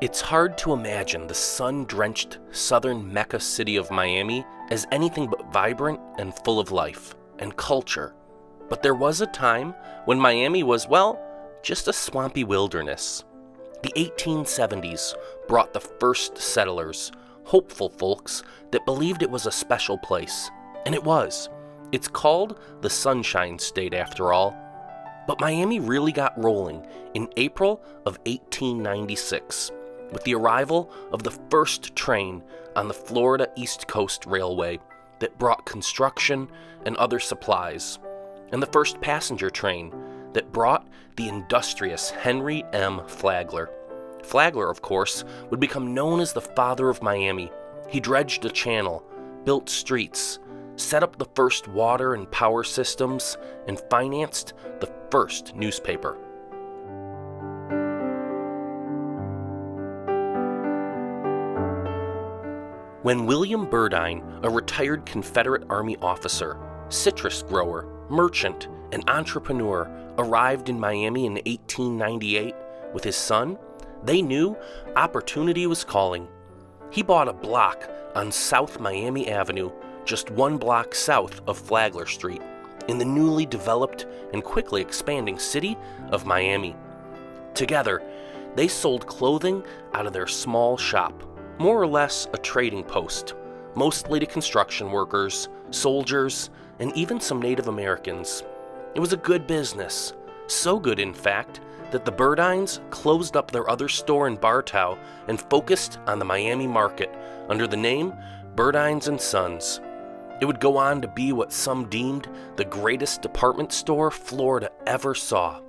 It's hard to imagine the sun drenched southern Mecca city of Miami as anything but vibrant and full of life and culture. But there was a time when Miami was, well, just a swampy wilderness. The 1870s brought the first settlers, hopeful folks that believed it was a special place. And it was. It's called the Sunshine State, after all. But Miami really got rolling in April of 1896 with the arrival of the first train on the Florida East Coast Railway that brought construction and other supplies, and the first passenger train that brought the industrious Henry M. Flagler. Flagler, of course, would become known as the father of Miami. He dredged a channel, built streets, set up the first water and power systems, and financed the first newspaper. When William Burdine, a retired Confederate Army officer, citrus grower, merchant, and entrepreneur, arrived in Miami in 1898 with his son, they knew opportunity was calling. He bought a block on South Miami Avenue, just one block south of Flagler Street, in the newly developed and quickly expanding city of Miami. Together, they sold clothing out of their small shop more or less a trading post, mostly to construction workers, soldiers, and even some Native Americans. It was a good business, so good, in fact, that the Burdines closed up their other store in Bartow and focused on the Miami market under the name Burdines and Sons. It would go on to be what some deemed the greatest department store Florida ever saw.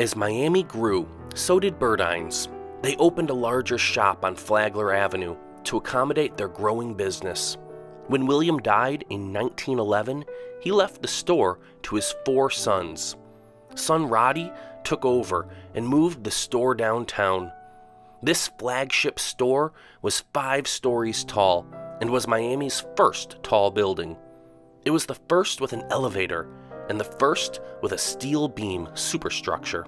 As Miami grew, so did Burdine's. They opened a larger shop on Flagler Avenue to accommodate their growing business. When William died in 1911, he left the store to his four sons. Son Roddy took over and moved the store downtown. This flagship store was five stories tall and was Miami's first tall building. It was the first with an elevator and the first with a steel beam superstructure.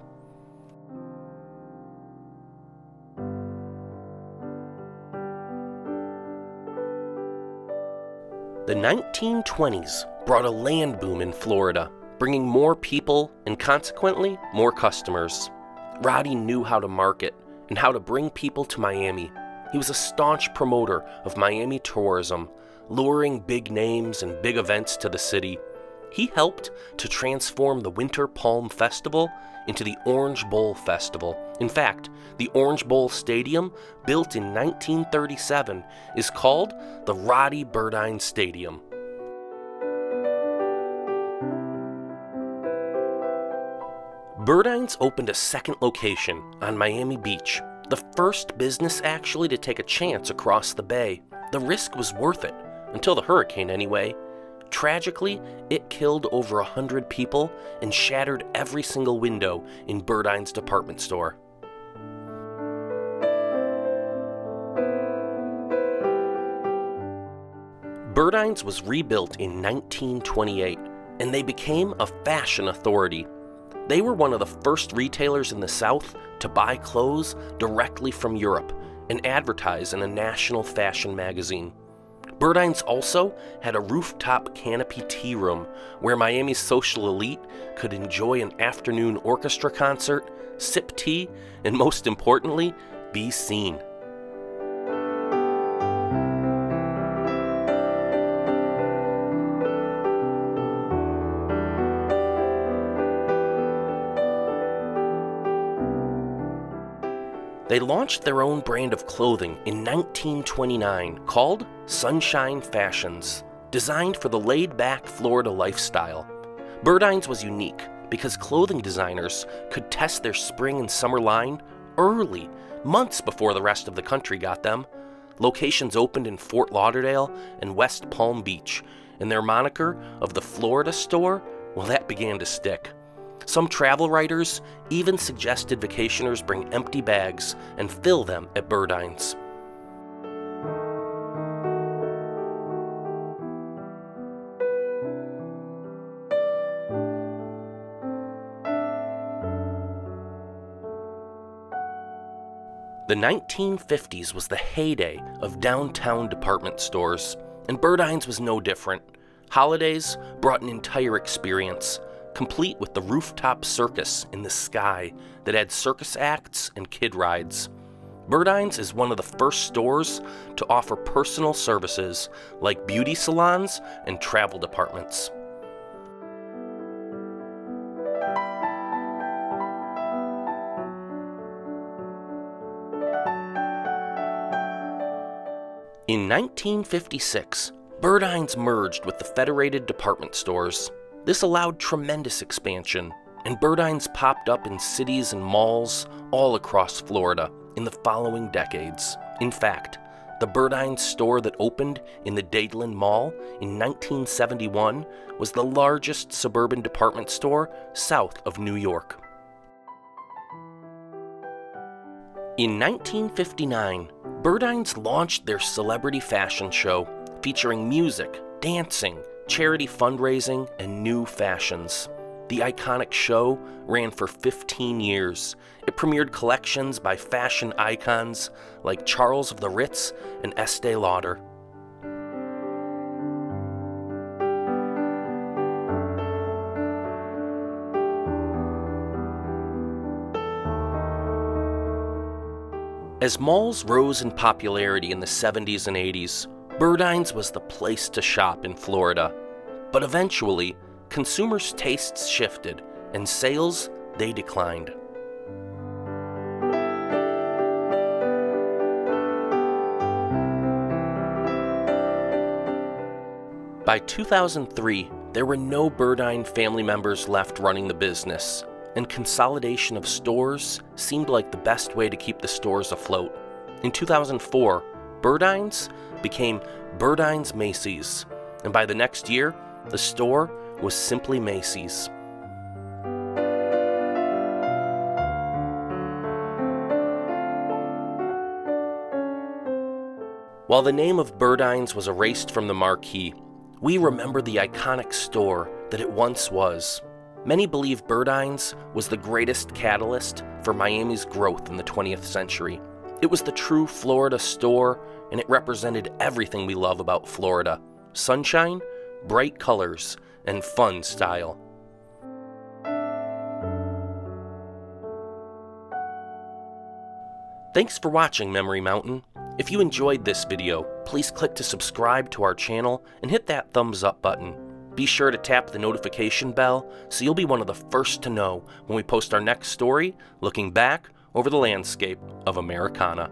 The 1920s brought a land boom in Florida, bringing more people and consequently more customers. Roddy knew how to market and how to bring people to Miami. He was a staunch promoter of Miami tourism, luring big names and big events to the city. He helped to transform the Winter Palm Festival into the Orange Bowl Festival. In fact, the Orange Bowl Stadium, built in 1937, is called the Roddy Burdine Stadium. Burdines opened a second location on Miami Beach, the first business actually to take a chance across the bay. The risk was worth it, until the hurricane anyway. Tragically, it killed over a hundred people and shattered every single window in Burdine's department store. Burdine's was rebuilt in 1928, and they became a fashion authority. They were one of the first retailers in the South to buy clothes directly from Europe and advertise in a national fashion magazine. Burdines also had a rooftop canopy tea room where Miami's social elite could enjoy an afternoon orchestra concert, sip tea, and most importantly, be seen. They launched their own brand of clothing in 1929 called Sunshine Fashions, designed for the laid back Florida lifestyle. Burdines was unique because clothing designers could test their spring and summer line early, months before the rest of the country got them. Locations opened in Fort Lauderdale and West Palm Beach, and their moniker of the Florida store, well, that began to stick. Some travel writers even suggested vacationers bring empty bags and fill them at Burdines. The 1950s was the heyday of downtown department stores, and Burdines was no different. Holidays brought an entire experience, complete with the rooftop circus in the sky that had circus acts and kid rides. Burdines is one of the first stores to offer personal services like beauty salons and travel departments. In 1956, Burdines merged with the Federated Department Stores. This allowed tremendous expansion, and Burdines popped up in cities and malls all across Florida in the following decades. In fact, the Burdines store that opened in the Dadeland Mall in 1971 was the largest suburban department store south of New York. In 1959, Burdines launched their celebrity fashion show featuring music, dancing, charity fundraising, and new fashions. The iconic show ran for 15 years. It premiered collections by fashion icons like Charles of the Ritz and Estee Lauder. As malls rose in popularity in the 70s and 80s, Burdines was the place to shop in Florida. But eventually, consumers' tastes shifted and sales they declined. By 2003, there were no Burdine family members left running the business, and consolidation of stores seemed like the best way to keep the stores afloat. In 2004, Burdines became Burdines Macy's, and by the next year, the store was simply Macy's. While the name of Burdines was erased from the marquee, we remember the iconic store that it once was. Many believe Burdines was the greatest catalyst for Miami's growth in the 20th century. It was the true Florida store, and it represented everything we love about Florida sunshine, bright colors, and fun style. Thanks for watching Memory Mountain. If you enjoyed this video, please click to subscribe to our channel and hit that thumbs up button. Be sure to tap the notification bell so you'll be one of the first to know when we post our next story looking back over the landscape of Americana.